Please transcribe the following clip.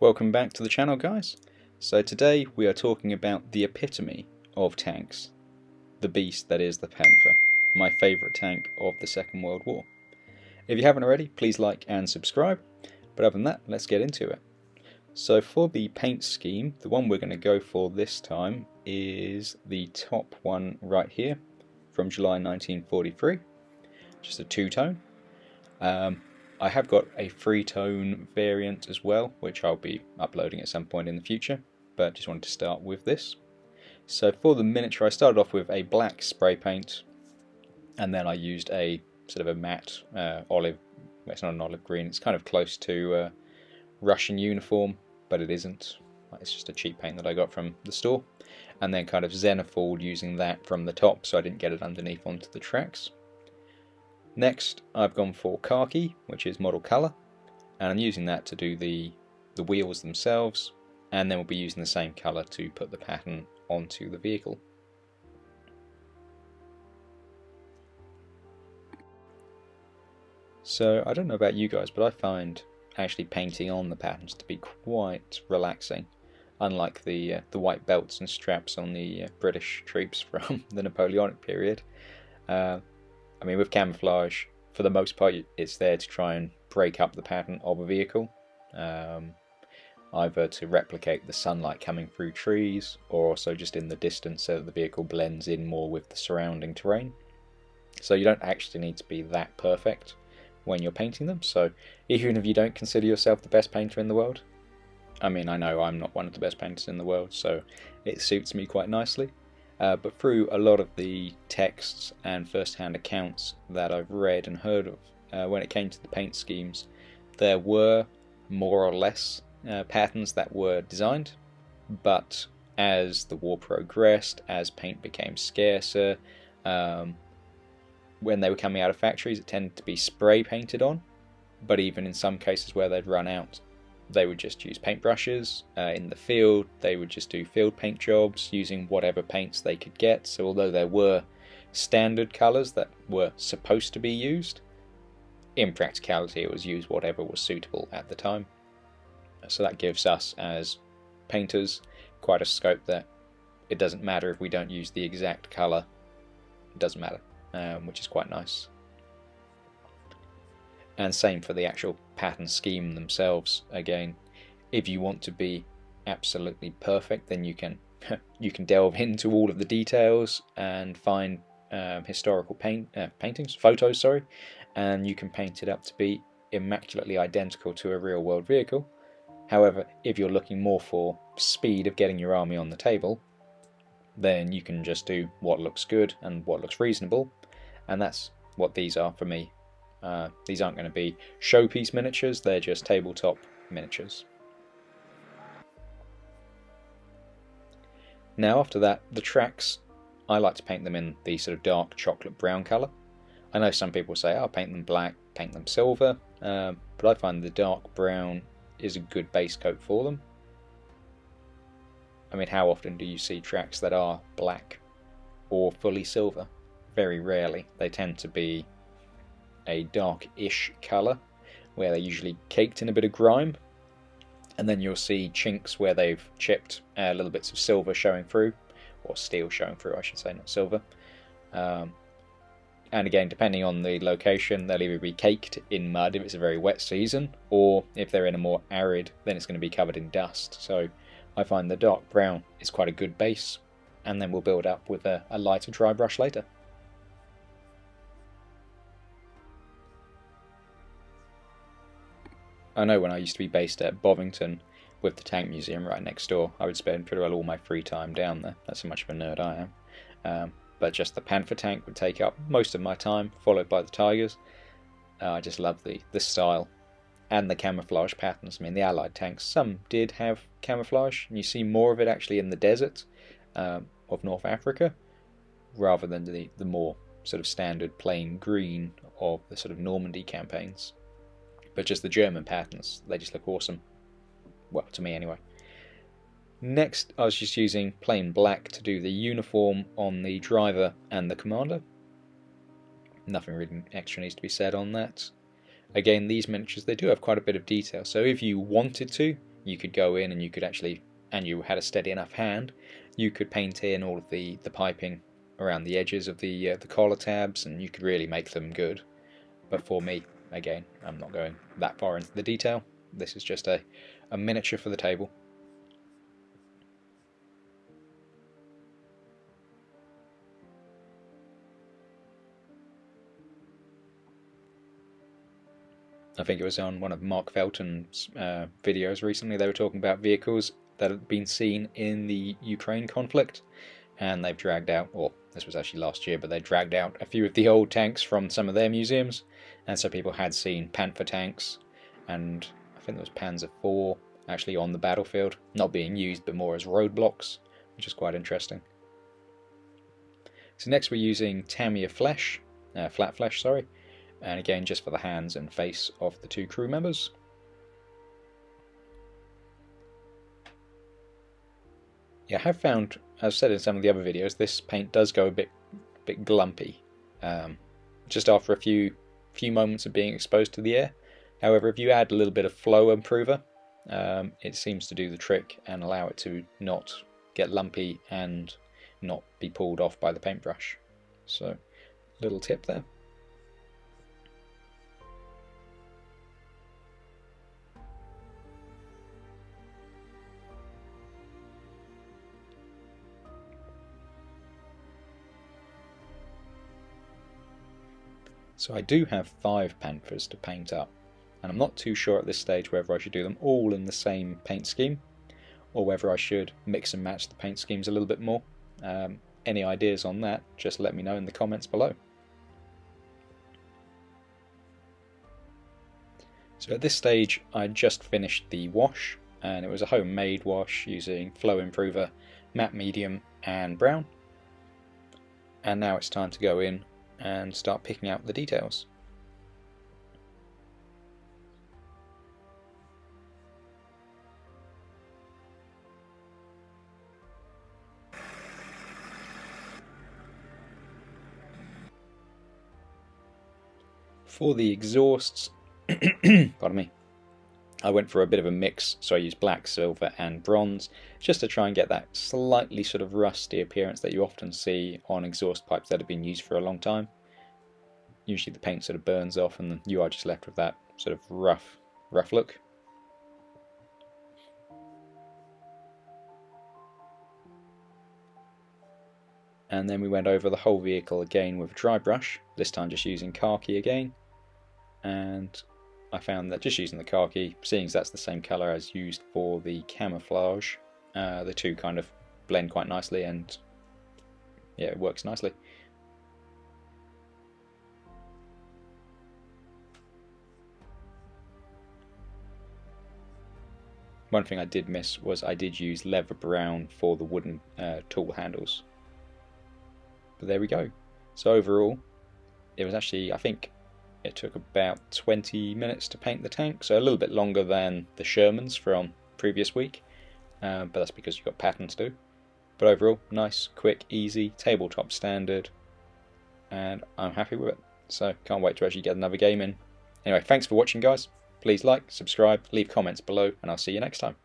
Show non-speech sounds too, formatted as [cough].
Welcome back to the channel guys. So today we are talking about the epitome of tanks, the beast that is the Panther, my favourite tank of the Second World War. If you haven't already, please like and subscribe, but other than that, let's get into it. So for the paint scheme, the one we're going to go for this time is the top one right here from July 1943, just a two-tone. Um, I have got a free tone variant as well, which I'll be uploading at some point in the future, but just wanted to start with this. So for the miniature, I started off with a black spray paint, and then I used a sort of a matte uh, olive, well, it's not an olive green, it's kind of close to uh, Russian uniform, but it isn't. It's just a cheap paint that I got from the store. And then kind of zenithal using that from the top so I didn't get it underneath onto the tracks. Next, I've gone for khaki, which is model colour, and I'm using that to do the, the wheels themselves, and then we'll be using the same colour to put the pattern onto the vehicle. So, I don't know about you guys, but I find actually painting on the patterns to be quite relaxing, unlike the uh, the white belts and straps on the uh, British troops [laughs] from the Napoleonic period. Uh, I mean, with camouflage, for the most part, it's there to try and break up the pattern of a vehicle, um, either to replicate the sunlight coming through trees, or also just in the distance so that the vehicle blends in more with the surrounding terrain. So you don't actually need to be that perfect when you're painting them. So even if you don't consider yourself the best painter in the world, I mean, I know I'm not one of the best painters in the world, so it suits me quite nicely. Uh, but through a lot of the texts and first-hand accounts that I've read and heard of, uh, when it came to the paint schemes, there were more or less uh, patterns that were designed, but as the war progressed, as paint became scarcer, um, when they were coming out of factories, it tended to be spray painted on. But even in some cases where they'd run out, they would just use paintbrushes. Uh, in the field, they would just do field paint jobs using whatever paints they could get. So although there were standard colours that were supposed to be used, in practicality it was used whatever was suitable at the time. So that gives us as painters quite a scope that it doesn't matter if we don't use the exact colour, it doesn't matter, um, which is quite nice. And same for the actual pattern scheme themselves. Again, if you want to be absolutely perfect, then you can [laughs] you can delve into all of the details and find um, historical paint uh, paintings, photos, sorry, and you can paint it up to be immaculately identical to a real world vehicle. However, if you're looking more for speed of getting your army on the table, then you can just do what looks good and what looks reasonable, and that's what these are for me. Uh, these aren't going to be showpiece miniatures, they're just tabletop miniatures. Now after that, the tracks, I like to paint them in the sort of dark chocolate brown colour. I know some people say, I'll oh, paint them black, paint them silver, um, but I find the dark brown is a good base coat for them. I mean, how often do you see tracks that are black or fully silver? Very rarely. They tend to be a dark-ish colour, where they're usually caked in a bit of grime. And then you'll see chinks where they've chipped uh, little bits of silver showing through, or steel showing through, I should say, not silver. Um, and again, depending on the location, they'll either be caked in mud if it's a very wet season, or if they're in a more arid, then it's going to be covered in dust. So I find the dark brown is quite a good base, and then we'll build up with a, a lighter dry brush later. I know when I used to be based at Bovington with the Tank Museum right next door, I would spend pretty well all my free time down there. That's how much of a nerd I am. Um, but just the Panther tank would take up most of my time, followed by the Tigers. Uh, I just love the, the style and the camouflage patterns. I mean, the Allied tanks, some did have camouflage, and you see more of it actually in the desert um, of North Africa, rather than the, the more sort of standard plain green of the sort of Normandy campaigns but just the German patterns, they just look awesome. Well, to me anyway. Next, I was just using plain black to do the uniform on the driver and the commander. Nothing really extra needs to be said on that. Again, these miniatures, they do have quite a bit of detail, so if you wanted to, you could go in and you could actually, and you had a steady enough hand, you could paint in all of the, the piping around the edges of the uh, the collar tabs, and you could really make them good. But for me, again, I'm not going that far into the detail. This is just a, a miniature for the table. I think it was on one of Mark Felton's uh, videos recently. They were talking about vehicles that had been seen in the Ukraine conflict, and they've dragged out, or this was actually last year, but they dragged out a few of the old tanks from some of their museums, and so people had seen Panther tanks, and I think there was Panzer IV actually on the battlefield, not being used but more as roadblocks, which is quite interesting. So next we're using Tamiya Flesh, uh, Flat Flesh, sorry, and again just for the hands and face of the two crew members. Yeah, I have found, as said in some of the other videos, this paint does go a bit, bit glumpy, um, just after a few, few moments of being exposed to the air. However, if you add a little bit of flow improver, um, it seems to do the trick and allow it to not get lumpy and not be pulled off by the paintbrush. So, little tip there. So I do have five Panthers to paint up, and I'm not too sure at this stage whether I should do them all in the same paint scheme, or whether I should mix and match the paint schemes a little bit more. Um, any ideas on that, just let me know in the comments below. So at this stage I just finished the wash and it was a homemade wash using Flow Improver, Matte Medium and Brown. And now it's time to go in and start picking out the details. For the exhausts, [coughs] pardon me, I went for a bit of a mix, so I used black, silver and bronze, just to try and get that slightly sort of rusty appearance that you often see on exhaust pipes that have been used for a long time. Usually the paint sort of burns off and you are just left with that sort of rough, rough look. And then we went over the whole vehicle again with a dry brush, this time just using khaki again. And I found that just using the khaki, seeing as that's the same colour as used for the camouflage, uh, the two kind of blend quite nicely and yeah, it works nicely. One thing I did miss was I did use leather brown for the wooden uh, tool handles. But there we go. So overall, it was actually, I think, it took about 20 minutes to paint the tank, so a little bit longer than the Shermans from previous week, uh, but that's because you've got patterns to do. But overall, nice, quick, easy, tabletop standard, and I'm happy with it. So can't wait to actually get another game in. Anyway, thanks for watching guys. Please like, subscribe, leave comments below, and I'll see you next time.